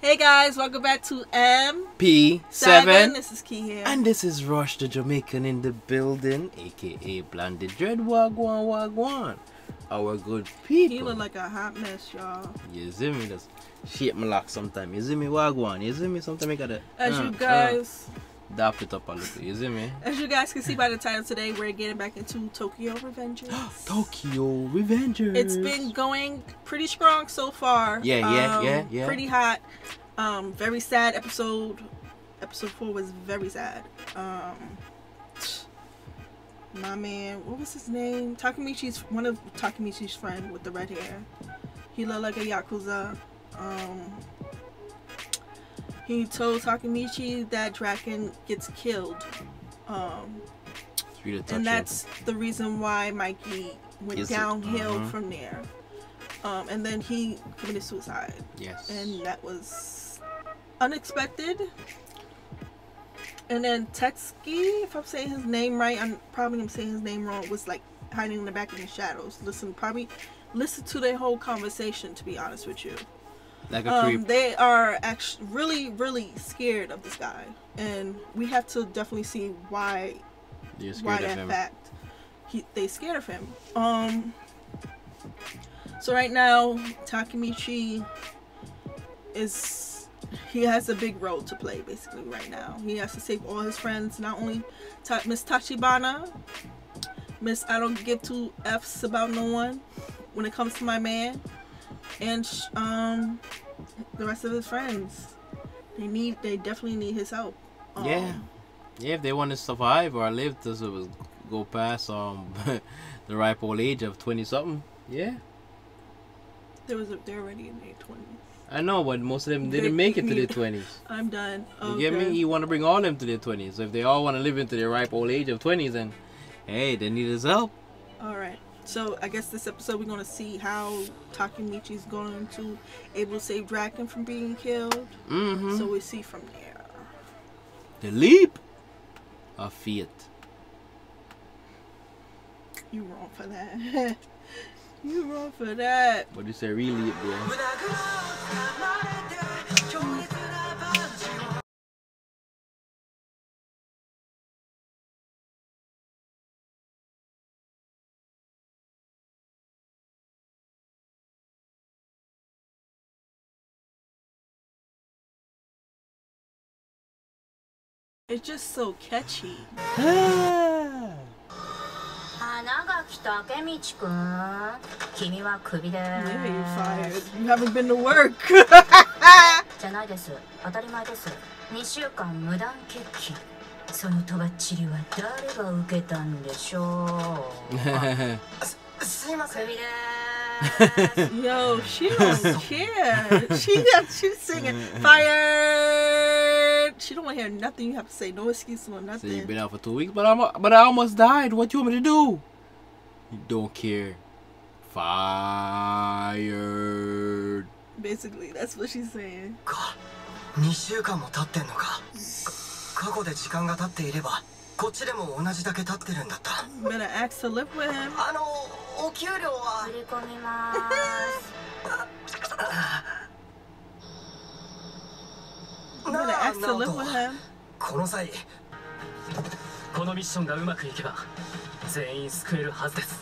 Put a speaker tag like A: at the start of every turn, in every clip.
A: Hey guys, welcome back to M
B: P7.
A: This is Key here.
B: And this is Rush the Jamaican in the building, aka Blondie Dread Wagwan Wagwan. Our good people.
A: He look like a hot mess, y'all.
B: You see me? Just shape my lock sometime. You see me? Wagwan. You see me? Sometimes I gotta.
A: As
B: uh,
A: you guys,
B: Uh, dap it up a little. You see me?
A: as you guys can see by the title today, we're getting back into Tokyo Revengers.
B: Tokyo Revengers.
A: It's been going pretty strong so far.
B: Yeah, yeah,
A: Um,
B: yeah, yeah.
A: Pretty hot. Um, very sad episode. Episode four was very sad. Um, my man, what was his name? Takamichi's one of Takamichi's friend with the red hair. He looked like a yakuza. Um, he told Takamichi that Draken gets killed. Um, and that's the reason why Mikey went
B: Is
A: downhill
B: Mhm.
A: from there. Um, and then he committed suicide,
B: yes.
A: and that was unexpected. And then Tetsuki, if I'm saying his name right, I'm probably I'm saying his name wrong. Was like hiding in the back of the shadows. Listen, probably listen to their whole conversation. To be honest with you,
B: like a
A: um,
B: creep.
A: they are actually really, really scared of this guy, and we have to definitely see why why
B: scared of
A: that
B: him.
A: fact he they scared of him um so right now takamichi is he has a big role to play basically right now he has to save all his friends not only Ta- miss tachibana miss i don't give two f's about no one when it comes to my man and um the rest of his friends they need they definitely need his help um,
B: Yeah. Yeah, if they want to survive or live to go past um the ripe old age of twenty something, yeah.
A: there was a, they're already in their 20s
B: I know, but most of them didn't make it to their twenties.
A: I'm done.
B: You
A: Okay.
B: get me? You want to bring all them to their twenties. So if they all want to live into their ripe old age of twenties, then hey, they need his help.
A: All right. So I guess this episode we're gonna see how Takemichi's going to able to save Draken from being killed.
B: Mm-hmm.
A: So we see from there.
B: the leap of faith.
A: You wrong for that. you wrong for that.
B: What do you say? Really, bro?
A: It's just so catchy.
C: 花垣武道くん君はクビで
A: Yeah, you're
C: ー
A: fired.
C: す
A: You haven't been to work.
C: じゃないです当たり前です2週間無断欠勤そのとばっちりは誰が受けたんでしょう
D: すいません
C: クビでーす
A: Yo, she don't care. She got she's singing fired. She don't want to hear nothing. You have to say no excuse or
B: so
A: nothing.
B: you've been out for two weeks, but I'm but I almost died. What you want me to do? You don't care. Fired.
A: Basically, that's what she's saying.
D: か2週間も経ってんのかか過去で時間が経っていればこっちでも同じだけ経ってるんだった
A: You better ask to live with him.
D: あのお給料は
C: 振り込みまーす
A: You
D: な
A: better
D: あ
A: ask
D: ナ
A: to
D: オ
A: live
D: ト
A: with him.
D: この際
E: このミッションがうまくいけば全員救えるはずです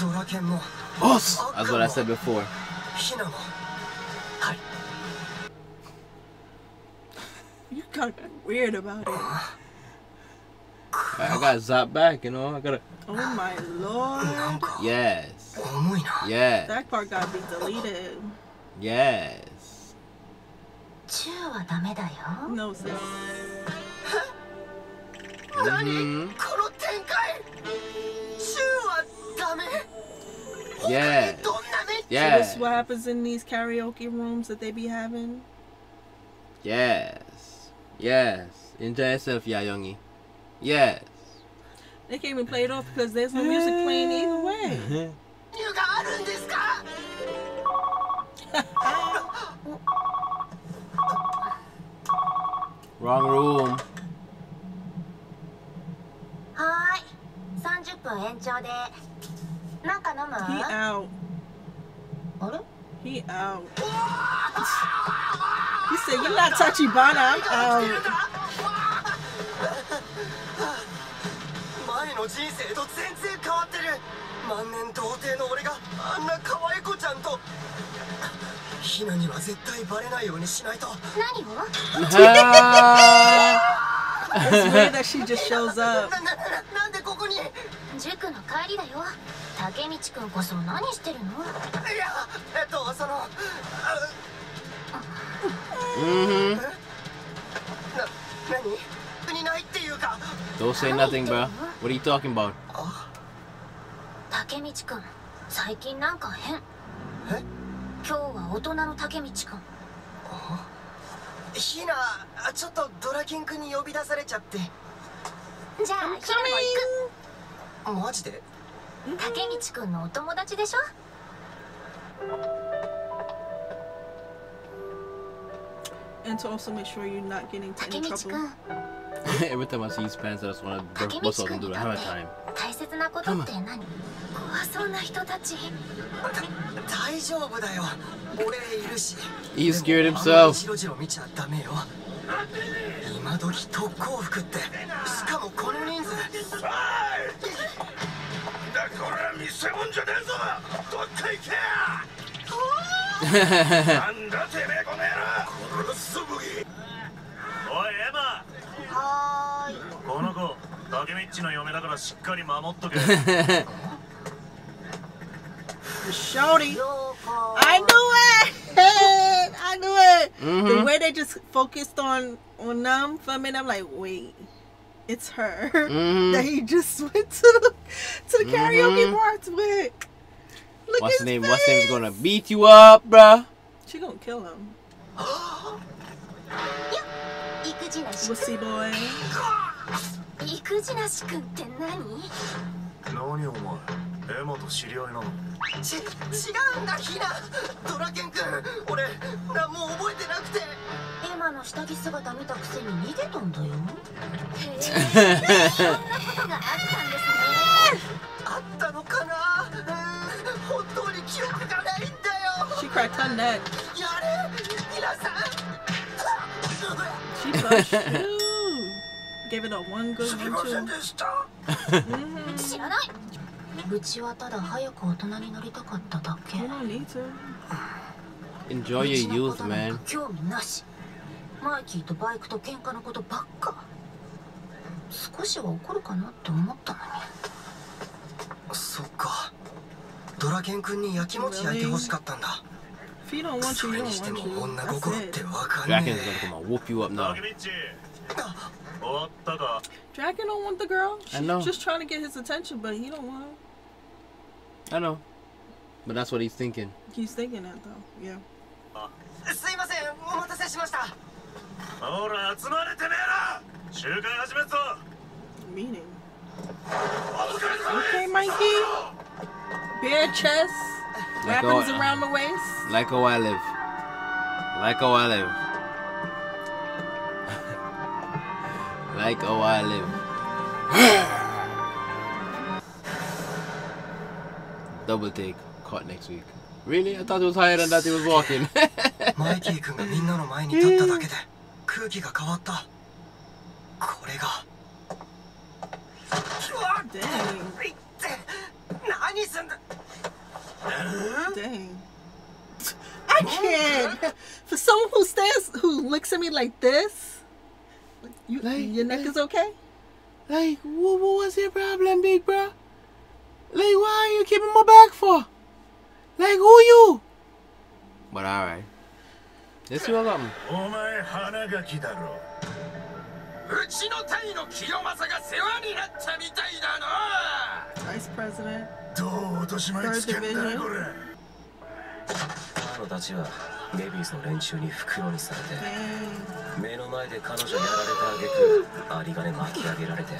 D: ドラケンも
B: Us. That's what I said before.
D: ヒナも
E: はい
A: You kind of weird about it.
B: I, I got zapped back, you know. I gotta.
A: Oh my lord.
D: なんか
B: Yes.
D: 重いな
B: Yes.
A: That part gotta be deleted.
B: Yes.
C: チューはダメだよ
A: No, sis.
B: hmm
D: この展開シューはダメ
B: Yes.
D: どんな目
A: So
B: Yes.
A: this is what happens in these karaoke rooms that they be having.
B: Yes. Yes. Enjoy yourself, yeah, youngie. Yes.
A: They can't even play it off because there's no music playing either way.
D: 湯がある
B: Wrong room.
C: はーい30分延長でなんか飲む
A: He out.
C: あれ
A: He out. said, "You're not Tachibana. I'm out."
D: 前の人生と全然変わってる万年童貞の俺があんな可愛い子ちゃんとひなには絶対バレないようにしないと。
C: 何を
A: ？It's weird that she just shows up.
D: ななななんでここに？いや
C: 塾の帰りだよ。竹道くんこそ何してるの？
D: えっとそのあ
B: mm-hmm.
D: な何？にないっていうか。
B: Don't say nothing, bro. What are you talking about?
C: 竹道くん最近なんか変。
D: え？
C: 今日は大人の竹道か
D: ひなちょっとドラキン君に呼び出されちゃって
C: じゃあひなも行
D: マジで？
C: 竹道君のお友達でしょ？タ
B: ケミチ君。タケミチ君。タ
C: ケ
B: ミ
C: チ。
B: チ
C: 君。タ
B: ケミ
C: チ
B: 君。
C: タケ
B: ミ
C: チ
B: 君。
C: タケミチ君。タケミチ。そうな人たち。
D: 大丈夫だよ。俺いるし。
B: He scared himself.
D: ジロジロ見ちゃダメよ。今時特攻服って。しかもこの人数。
F: だから見せ物じゃねえぞ。どっか行け。なんだてめえこの野郎。殺すぶぎ
G: おいエマ。
C: はーい。
G: この子竹道の嫁だからしっかり守っとけ
A: Shorty.
C: ようこ
A: I knew it. I knew it. The
B: Mhm.
A: way they just focused on on them for a minute, I'm like, wait, it's her that
B: Mhm.
A: he just went to the to the karaoke
B: Mhm.
A: parts with. Look
B: What's
A: his
B: the name? What's the name's
A: face.
B: gonna beat you up, bruh?
A: She gonna kill him.
C: 育児なし
A: Wussy boy.
C: 育児なしくんって何
G: 何お前 エマと知り合いなの？
D: ち違うんだひな。ドラケン君俺何も覚えてなくて。
C: エマの下着姿見たくせに逃げたんだよ。へえ。そんなことがあったんですね。
D: あったのかな？本当に記憶がないんだよ。
A: She cracked her neck.
D: やれ皆さん。
A: She pushed you. Gave it a one good
F: すみ
A: one
F: ません
A: two.
F: でした。
A: Mm-hmm.
C: 知らないうちはただ早く大人になりたかっただけ。
B: Enjoy your youth, man.
C: 興味なし。マイキーとバイクと喧嘩のことばっか。少しは怒るかなって思ったのに。
D: そっか。ドラケン君に焼きもち焼いてほしかったんだ。それにしても女心ってわかんねえ。
B: ドラケン君、ウォ
G: ッピュアップな。
A: Dragon don't want the girl. She's just trying to get his attention, but he don't want.
B: I know. But that's what he's thinking.
A: He's thinking that though. Yeah.
D: すいませんお待たせしました
G: ほら集まれてめえら集会始めっぞ
A: Meaning. Okay, Mikey. Bare chest.
B: Like
A: Weapons
B: all-
A: around the waist.
B: Like how I live. Like how I live. like how I live. Double take. Caught next week. Really? I thought it was higher than that he was walking.
D: マイキー君がみんなの前に立っただけで空気が変わったこれが
A: Dang.
D: いって何すんだ
A: Dang. I can't. For someone who stands, who looks at me like this, you,
B: Like-
A: your neck is okay?
B: like, what, what was your problem, big bro? Like, why are you keeping my back for? Like, who you? But alright. Let's see what got me.
F: お前花垣だろうちの隊の清正が世話になったみたいだな
A: Vice President.
F: どう落とし前つけんだこれ
E: 彼女たちはメビウスの連中に袋にされて.目の前で彼女やられた挙句有り金巻き上げられて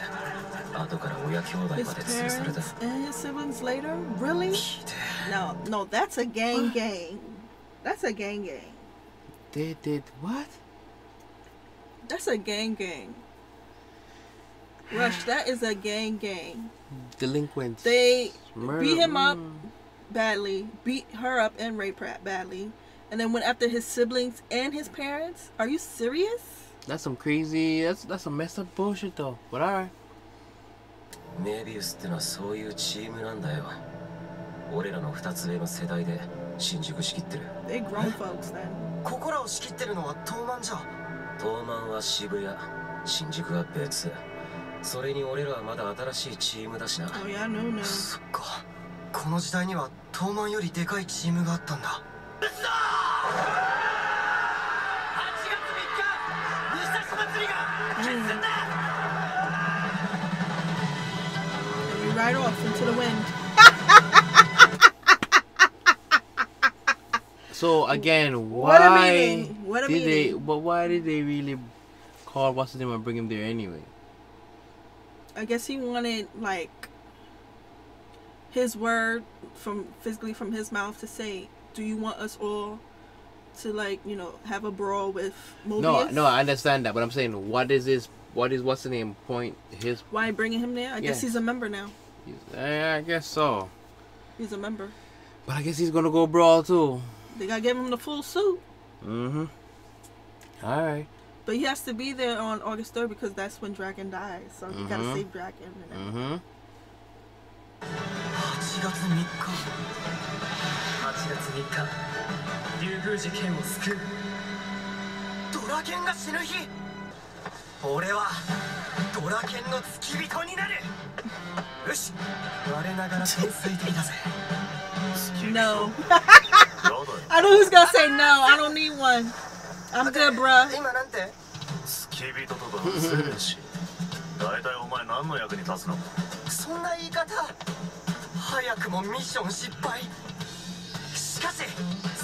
E: 後から親兄弟まで
A: His
E: 潰された
A: parents and his siblings later? Really?
D: ひで
A: No, no, that's a gang gang. That's a gang gang.
B: They did what?
A: That's a gang gang. Rush, that is a gang gang.
B: Delinquents.
A: They
B: Murder.
A: beat him up
B: Mm.
A: badly, beat her up and raped her badly, and then went after his siblings and his parents. Are you serious?
B: That's some crazy. That's that's some messed up bullshit though. But all right.
E: メビウスってのはそういうチームなんだよ。俺らの2つ上の世代で新宿仕切ってる。
A: They grown folks then.
D: ここらを仕切ってるのは東満じゃ。
E: 東満は渋谷。新宿は別。それに俺らはまだ新しいチームだしな。
A: Oh yeah, I know now.
D: そっか。この時代には東満よりでかいチームがあったんだ。
F: 8月3日西田祭りが決戦だ
A: Ride off into the wind.
B: So again,
A: What a
B: why
A: meeting. What a
B: did they? But why did they really call what's his name and bring him there anyway?
A: I guess he wanted like his word from physically from his mouth to say, "Do you want us all to like you know have a brawl with Mobius?"
B: No, no, I understand that, but I'm saying, what is his? What is what's the name? Point his?
A: Why bringing him there? I guess he's a member now.
B: Yeah, I guess so.
A: He's a member.
B: But I guess he's gonna go brawl too.
A: They gotta give him the full suit.
B: Mm-hmm. All right.
A: But he has to be there on August third because that's when Draken dies. So mm -hmm. he gotta
B: mm-hmm.
A: save Draken.
B: Mm-hmm.
D: 8月3日
E: 8月3日竜宮寺剣を救う
D: ドラケンが死ぬ日俺はドラケンの付き人になる。よし。我ながら天才的だぜ。
A: No, I know who's gonna say no. I don't need one. I'm good, bruh.
D: 今なんて？
G: 付き人とかうせえし大体お前何の役に立つの？
D: そんな言い方。早くもミッション失敗。しかし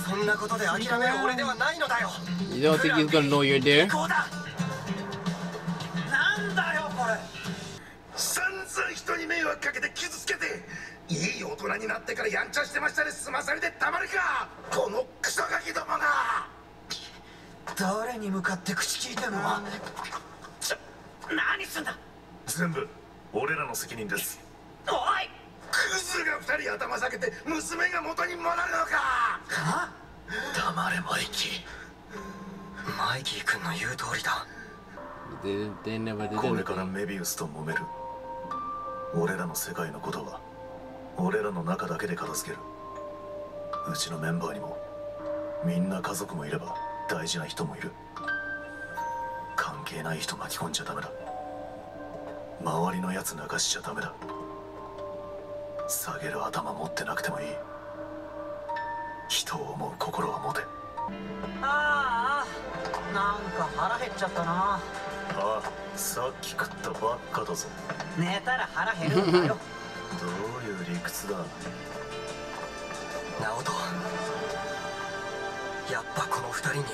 D: そんなことで諦める俺ではないのだよ。
B: You don't think he's gonna know you're there?
F: 惑かけて傷つけていい大人になってからやんちゃしてましたで済まされてたまるかこのクソガキどもが。
D: 誰に向かって口聞いてんの
F: ちょ何すんだ。
G: 全部俺らの責任です。
F: おいクズが二人頭下げて娘が元に戻るのか。
D: は？
G: 黙れマイキ
D: マイキー君の言う通りだ。
G: これから.メビウスと揉める俺らの世界のことは俺らの中だけで片付ける。うちのメンバーにもみんな家族もいれば大事な人もいる。関係ない人巻き込んじゃダメだ。周りのやつ泣かしちゃダメだ。下げる頭持ってなくてもいい。人を思う心は持て。
D: ああなんか腹減っちゃったな。
G: ああさっき食ったばっかだぞ
D: 寝たら腹減るんだよ
G: どういう理屈だ
D: ナオトやっぱこの二人に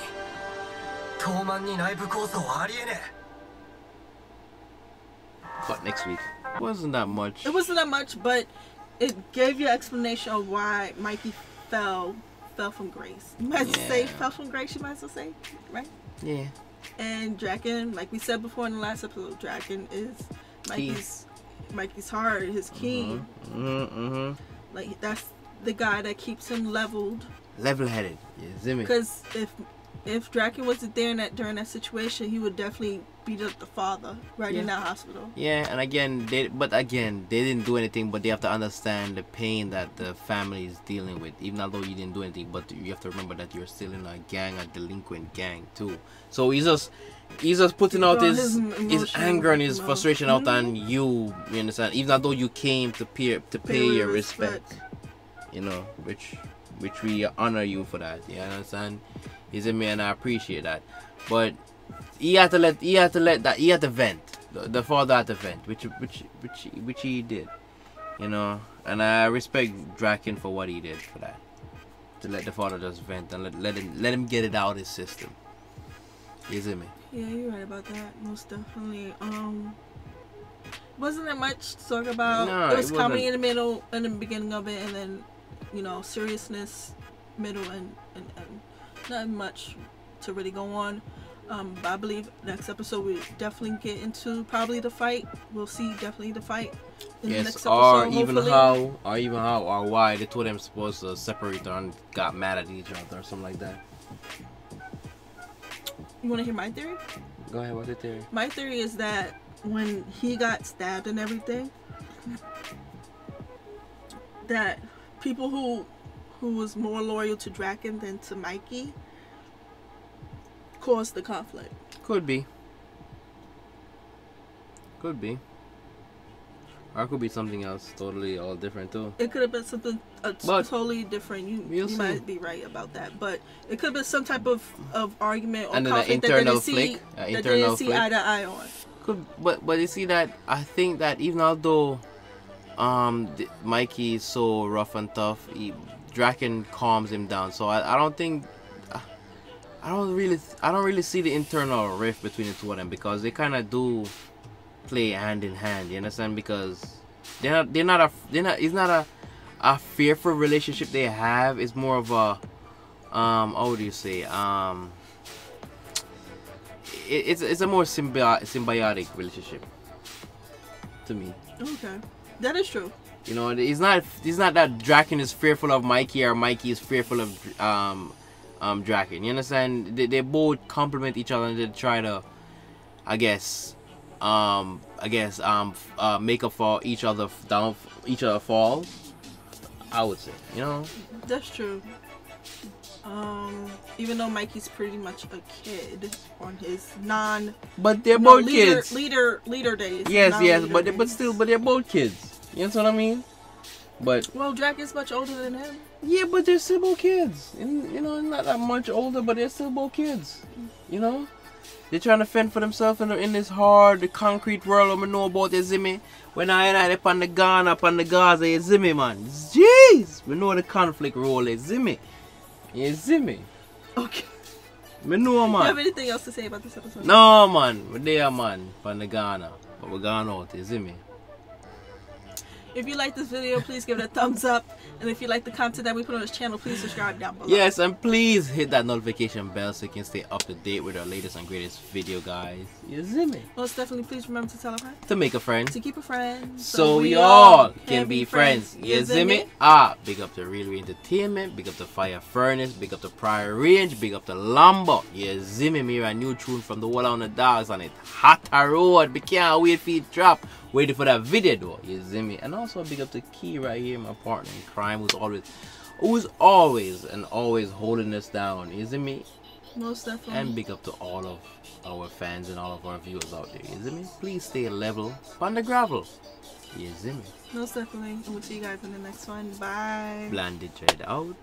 D: 東満に内部構想はありえね
B: But next week wasn't that much.
A: It wasn't that much, but it gave you an explanation of why Mikey fell fell from grace. You might as well say
B: Yeah.
A: fell from grace. You might as well say right.
B: Yeah.
A: And Draken, like we said before in the last episode, Draken is Mikey's Mikey's heart, his king.
B: Mm-hmm. mm-hmm.
A: Like that's the guy that keeps him leveled.
B: Level-headed. Yeah, Zimmy.
A: Because if if Draken wasn't there in that during that situation, he would definitely beat up the father right in that hospital.
B: Yeah, and again, they but again, they didn't do anything, but they have to understand the pain that the family is dealing with. Even although you didn't do anything, but you have to remember that you're still in a gang, a delinquent gang too. So he's just he's just putting out his
A: his
B: his, anger and his frustration out on mm-hmm. you. You understand? Even although you came to pay to pay,
A: Pay
B: your
A: respect.
B: respect, you know, which which we honor you for that. You understand? He's a man. I appreciate that, but he had to let he had to let that he had to vent the, the father had to vent which which which which he did you know and i respect draken for what he did for that to let the father just vent and let, let him let him get it out of his system you see me
A: Yeah, you're right about that. Most definitely. Um, wasn't there much to talk about?
B: No,
A: there was
B: it
A: comedy in the middle, in the beginning of it, and then, you know, seriousness, middle, and and, and not much to really go on. Um, but I believe next episode we definitely get into probably the fight. We'll see definitely the fight in the next
B: Yes,
A: episode.
B: or even
A: hopefully.
B: how, or even how, or why the two of them supposed to separate and got mad at each other or something like that.
A: You want to hear my theory?
B: Go ahead, what's your theory?
A: My theory is that when he got stabbed and everything, that people who who was more loyal to Draken than to Mikey caused the conflict.
B: Could be. Could be. Or it could be something else totally all different too.
A: It could have been something uh,
B: But
A: totally different. You, you
B: see.
A: might be right about that, but it could have been some type of, of argument or
B: And
A: conflict that they didn't see,
B: flick, an
A: that they didn't see
B: flick.
A: eye to eye on.
B: Could but but you see that I think that even although um Mikey is so rough and tough, he, Draken calms him down. So I, I don't think I don't really I don't really see the internal rift between the two of them because they kind of do play hand in hand. You understand? Because they're not they're not a they're not it's not a a fearful relationship they have. It's more of a um how would you say um it, it's it's a more symbi- symbiotic relationship to me.
A: Okay, that is true.
B: You know, it's not it's not that Draken is fearful of Mikey or Mikey is fearful of um um Draken. You understand? They, they both complement each other and they try to, I guess, um I guess um uh, make up for each other down each other falls. I would say, you know.
A: That's true. Um, even though Mikey's pretty much a kid on his non
B: But they're
A: no,
B: both
A: leader,
B: kids.
A: leader leader days.
B: yes, yes, but they, but still, but they're both kids. You know what I mean? But
A: well, Jack Draken's much older than him.
B: Yeah, but they're still both kids. And, you know, not that much older, but they're still both kids. You know? They're trying to fend for themselves in, in this hard, concrete world. I know about the Zimmy. When I and I up on the Ghana, up on the Gaza, you Zimmy, man. Jeez! We know the conflict role is Zimmy. You Zimmy.
A: Okay.
B: We know,
A: Do you have anything else to say about this episode?
B: No, man. We're there, man. On the Ghana. But we're gone out, you Zimmy.
A: If you like this video, please give it a thumbs up. And if you like the content that we put on this channel, please subscribe down below.
B: Yes, and please hit that notification bell so you can stay up to date with our latest and greatest video, guys. You Zimmy.
A: Most definitely, please remember to tell a friend,
B: To make a friend.
A: to keep a friend,
B: So we all can be friends. You
A: You
B: see me? Ah, big up to Real Entertainment, big up to Fire Furnace, big up to Prior Range, big up to Lambo. You see me? Me a new tune from the Wall on the Dogs on it. Hot road. We can't wait for it drop. Waiting for that video though. You see me? And also big up to Key right here, my partner in crime, who's always, who's always and always holding us down. See me?
A: Most definitely.
B: And big up to all of our fans and all of our viewers out there. See me? Please stay level on the gravel. See me?
A: Most definitely. And we'll see you guys in the next one. Bye.
B: Blondie Dread out.